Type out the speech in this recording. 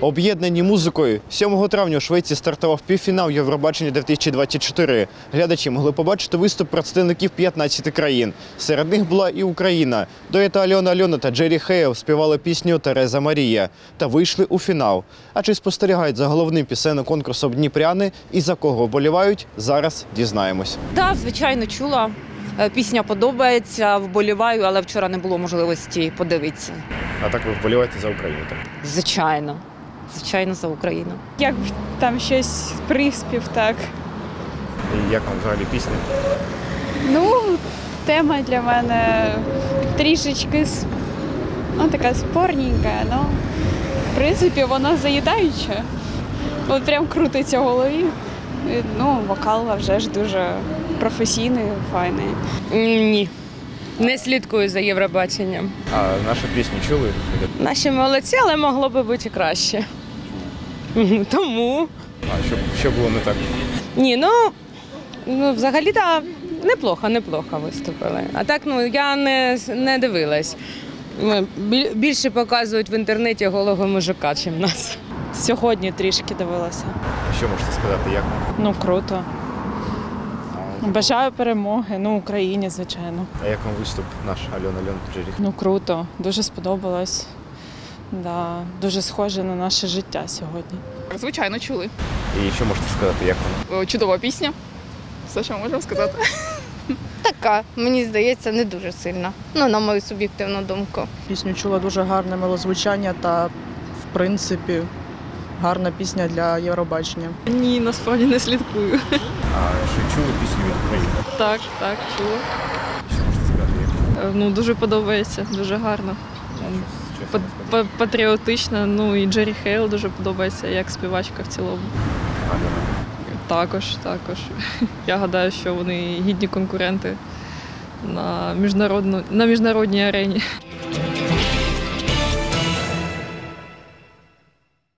Об'єднані музикою 7 травня у Швеції стартував півфінал Євробачення 2024. Глядачі могли побачити виступ представників 15 країн. Серед них була і Україна. Дуета Альона Альона та Джері Хейл співали пісню Тереза Марія та вийшли у фінал. А чи спостерігають за головним пісенним конкурсом Дніпряни і за кого вболівають? Зараз дізнаємось. Так, звичайно, чула. Е, Пісня подобається, вболіваю, але вчора не було можливості подивитися. А так ви вболіваєте за Україну? Так Звичайно, звичайно, за Україну. Як там щось приспів, так. і як вам взагалі пісня? Ну, тема для мене трішечки ну, така спорненька, ну, в принципі, вона заїдаюча. От прям крутиться в голові. І, Ну, вокал вже ж дуже професійний, файний. Ні. Не слідкую за Євробаченням. А нашу пісню чули? Наші молодці, але могло би бути і краще. Тому. А що, що було не так? Ні, ну, ну взагалі то неплохо, неплохо виступили. А так, ну я не, не дивилась. Більше показують в інтернеті голого мужика, чим нас. Сьогодні трішки дивилася. Що можете сказати? Як? Ну круто. Бажаю перемоги. Ну, Україні, звичайно. А як вам виступ наш Альона Альон Джері? Ну круто, дуже сподобалось. Да, дуже схоже на наше життя сьогодні. Звичайно, чули. І що можете сказати, як вам? О, Чудова пісня. Все, що можемо сказати. Така, мені здається, не дуже сильна. Ну, на мою суб'єктивну думку. Пісню чула дуже гарне мелозвучання та, в принципі, гарна пісня для Євробачення. Ні, насправді не слідкую. А чи чули пісню від України? Так, так, чула. Що можете сказати? Е, Ну, дуже подобається, дуже гарно. Що Па- Патріотично, ну і Джері Хейл дуже подобається як співачка в цілому. Також, також. Я гадаю, що вони гідні конкуренти на, міжнародну, на міжнародній арені.